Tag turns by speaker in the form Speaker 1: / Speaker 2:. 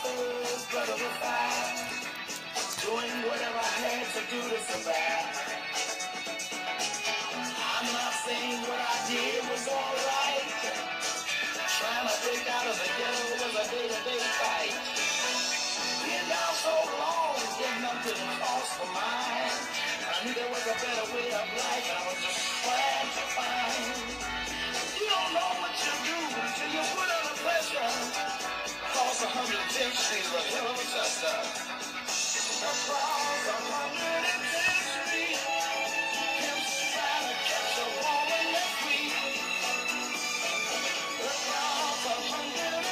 Speaker 1: third blood of a doing whatever I had to do to survive. I'm not saying what I did was alright. Trying to break out of the ghetto was a day-to-day fight. Been down so long, getting up to the cross for mine. I knew there was a better way of life. Cross 110th Street is a hell of a tester. Across